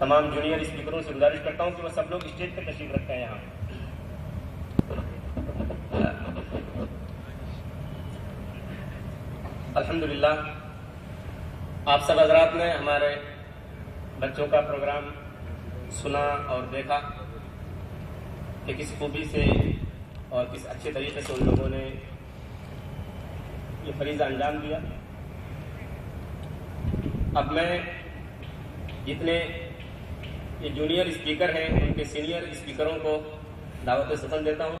तमाम जूनियर स्पीकरों से गुजारिश करता हूँ कि वह सब लोग स्टेज पर तशरीफ़ रखते हैं यहाँ। अल्हम्दुलिल्लाह, आप सब हजरात ने हमारे बच्चों का प्रोग्राम सुना और देखा कि किस खूबी से और किस अच्छे तरीके से उन लोगों ने ये फरीजा अंजाम दिया। अब मैं जितने ये जूनियर स्पीकर हैं उनके सीनियर स्पीकरों को दावत सफल देता हूँ।